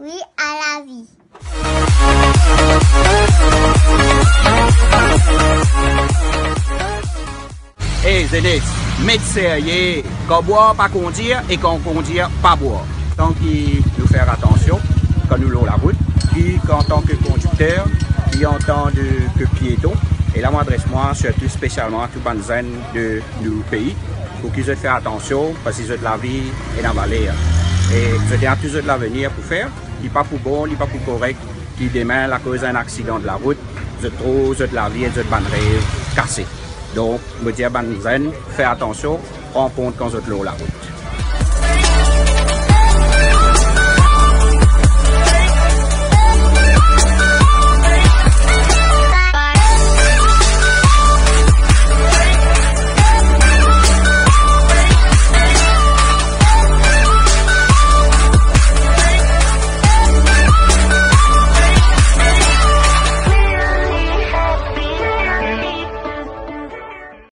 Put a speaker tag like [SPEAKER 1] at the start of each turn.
[SPEAKER 1] Oui à la vie.
[SPEAKER 2] Hey Zénith, mettez sérieux, quand boire pas conduire et quand conduire pas boire. Donc il nous faire attention quand nous l'avons la route, puis qu'en tant que conducteur, puis en tant que piéton, et là, moi, adresse-moi surtout spécialement à tous les de nos pays pour qu'ils aient faire attention parce qu'ils ont de la vie et la vallée. Et je dis à tous de l'avenir pour faire, n'est pas pour bon, il n'est pas pour correct, qui demain, la cause d'un accident de la route, je trouve de la vie bonne rêve cassé. Donc, je dis à fais attention, prends compte quand je l'eau la route.